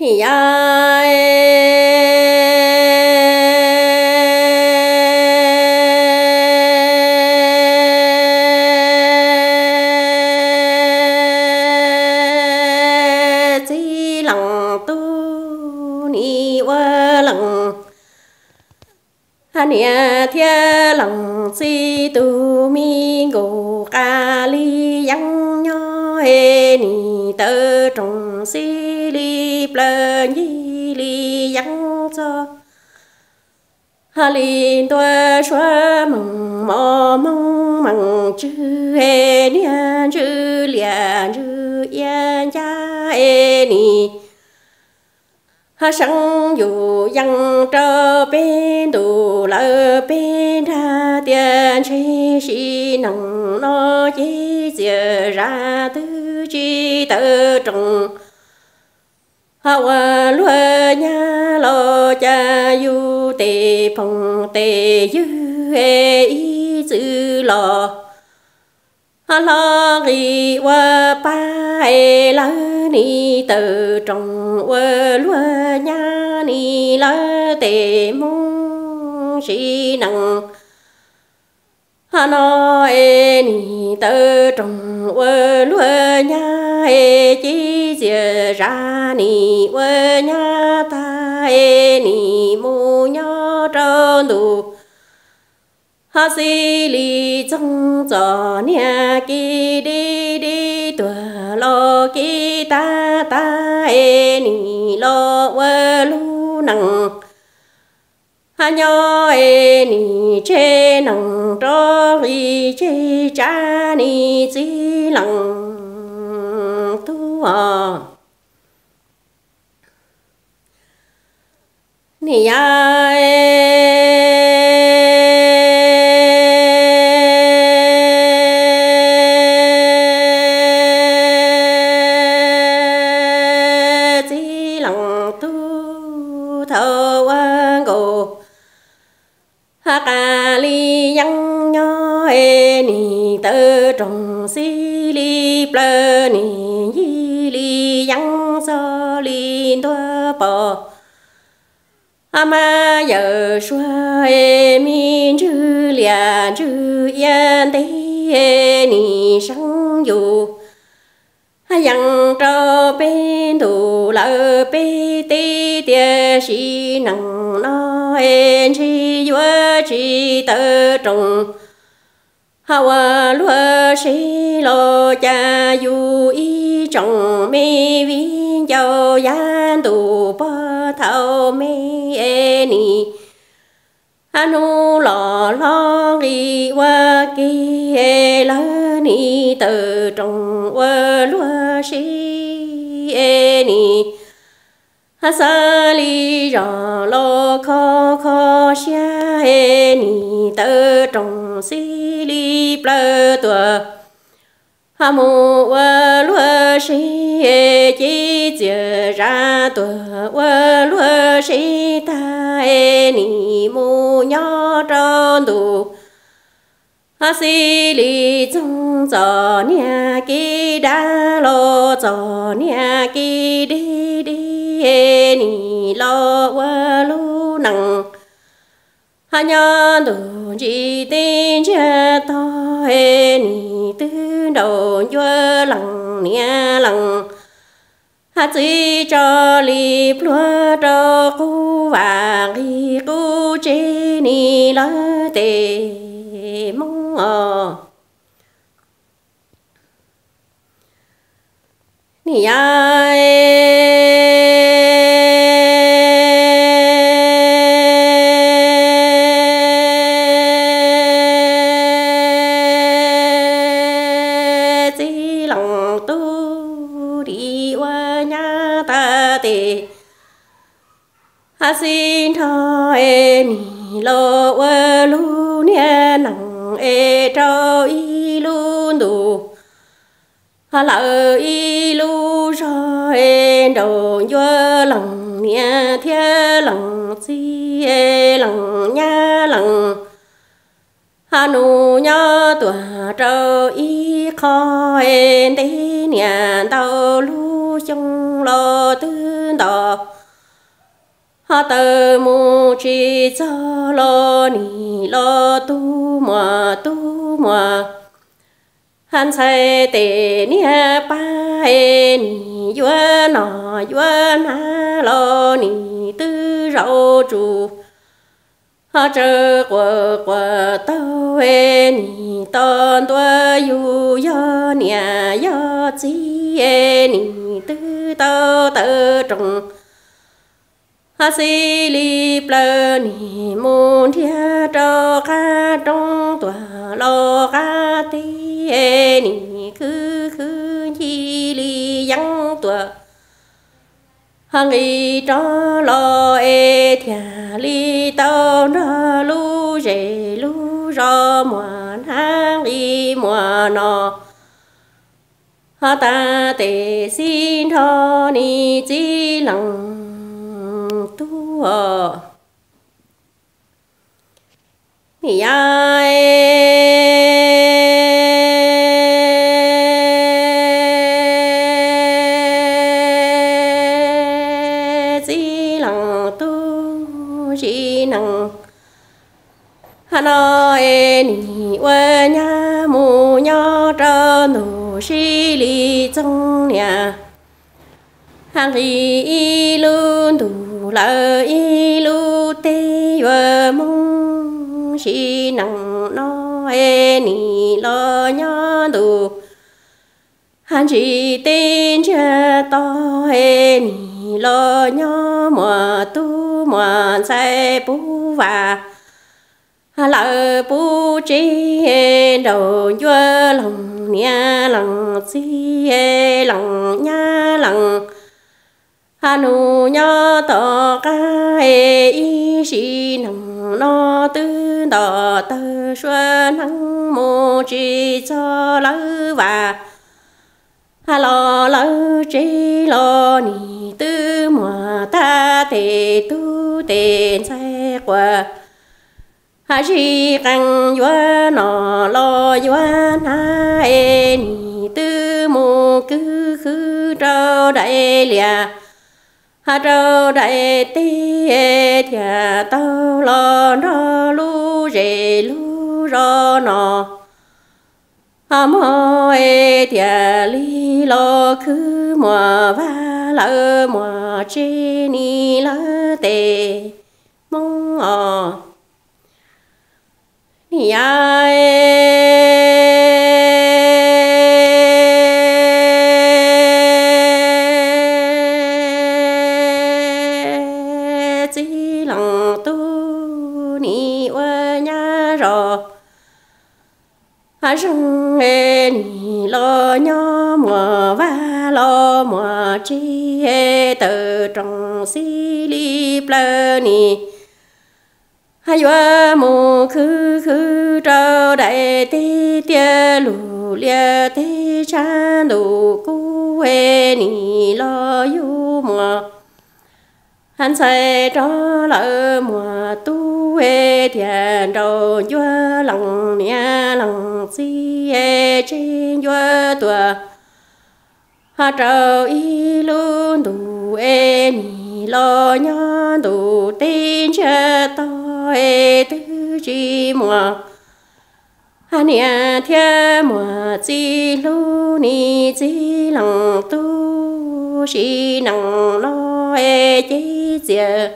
thì ai? Nhà lòng lòng thiên lòng si tu mi ngô ca li yang nho he ni tơ trong si li plơ nhi li yang cho hà li tua xóa mừng mò mong mừng chữ he niên chữ liền chữ yên cha he ni. Ha sang yu yang trơ bên tu lơ bên ra tiền chi si nằng nó chỉ giờ ra tư chi tự trùng hậu ờ, lúa, nhà lo cha du, tề phong tề, dư hệ y, dư lo hà lo gì qua ba hệ lỡ ni tự trong qua lúa, nhà, ni lỡ tề mong si, nằng. Hà nội ni tơ trong qua lúa, nhà e chi giờ ra ni quê nhà ta e ni mu nhỏ trơn đủ hà si li trong gió nhà kỳ đi đi tua lo kỳ ta ta e ni lo quê lu nặng hà nhỏ e ni chê nặng cho ri chê cha ni chi lặng tu ni ai? Chi lằng tu thơ quan ngô. Ha ca li yang nho e ni tơ trong si plơ sơ li tơ so li a ma giờ xua e min chư lia chư yên tế e ni sang yu ha yang trơ bên thủ lỡ bê tê tê si nằng nó en chi yua chi tơ trồng ha wa lúa si lo cha yu y trọng mi vi châu gian tu bơ thâu mi ê ni. Anu nu lo lo ri wa ki e la ni tơ trồng wa lúa si ê ni. Ha sa li ra lo kho kho xa ê ni tơ trồng si li plơ tua ha mu wa lúa si e chi chia ra tua wa lúa si ta e ni mu nhỏ tròn tu ha si li chung cho nia ki da lo cho nia ki đi đi e ni ha nhân tu chỉ tin cha to e ni tư đầu chưa lằng nia lằng. Ha chỉ cho li plua cho cu vàng khi cu chế ni lỡ tề mong ờ ni ai ha xin thọ e ni lo wa lu nia nang e cho y lu du ha la y lu cho e đồ yo lằng nia thia lằng si e lằng nha lằng hà nu nhớ tòa trâu y khó e tế nia tàu lu chung lo tư đọc ha tơ mu chi cho lo ni lo tu mà tu mà han sai tê nia pa e ni yuan nọ yuan na lo ni tư rau chu ha chơ qua qua tơ e ni ton tua yu yo nia yo chi e ni tư tơ tơ trùng ha si li plơ ni mun thia cho ca trong tua lo ca ti e ni khư khư chi li yang tua. Hang y cho lo e thia li tao na lu rể lu ro mua hang y mua no. Ha ta te xin tho ni chi lăng tu ờ thì ai? Chỉ lăng tu chỉ năng hà nội ni quê nhà mù nhỏ trơ nụ xí li trong nhà hàng y lưu đủ y lu tê vợ mong xí no e ni lo nhỏ đủ hắn chỉ tin cha to e ni lo nhỏ mùa tu mùa sai bú và. Lỡ bú trí đầu vua lòng nia lòng chi lòng nha lòng hanu nụ nhớ tỏ ca ê y sĩ nằng nó tư đỏ tơ xuân nắng mô chi cho lỡ và. Hà lo lỡ chi lo ni tư mùa ta tề tu tề xe qua hà chi căng yua nọ lo yua na ê ni tư mô cứ khứ trâu đại liệt trâu đại ti ê thia tao lo nó lu rì lu ro nọ hà mò ê thia li lo khứ mò va lỡ mò chi ni lỡ tê mong ờ ni ai hà rừng ni lo nhỏ mùa va lo mùa, chi ê từ trong xí li plơ ni hà yua mù khứ khứ trâu đại tê tia lù lia tê cha lù cu ê ni lo yu mùa. Hắn sai cho lỡ mùa tu ê thiền đầu chúa lòng nha lòng chi ê trên yua tùa hà trâu y luôn đủ e ni lo nhớ đủ tin cha to e tư chi mua hà nia thia mua chi lu ni chi lòng tu chi năng lo e chi chia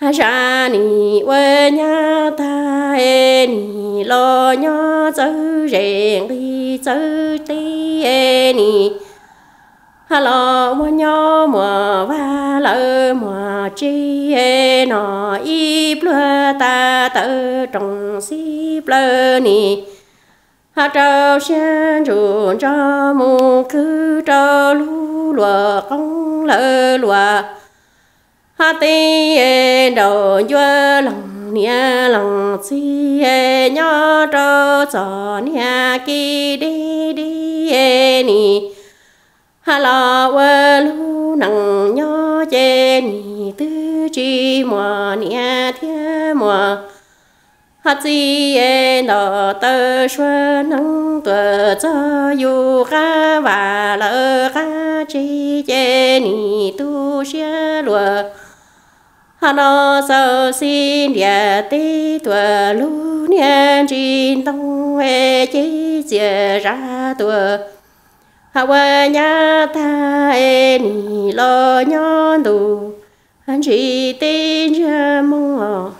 ra ni quê nhà ta e ni lo nhớ chớ rèn đi chớ tí e ni ha lo mua nhỏ mua va lỡ mua chi e nọ y plơ ta tơ trong si plơ ni ha trâu sen ruộng cho mu cứ trâu lu lùa con lỡ lùa ha ti ê đầu vua lòng nia lòng chi ê nhớ trâu cho nia ki đi đi ê ni ha lo quê lu nằng nhớ chê ni tư chi mùa nia thia mùa ha chi e no tơ xuân nắng tuờ cho yu ga và lỡ ga chi chê ni tu xia lùa nó sơ xin địa tí tuờ lu niên chín tông hệ chi chia ra tuờ hạ wa nhà ta e ni lo nhon tu anh chỉ tên mong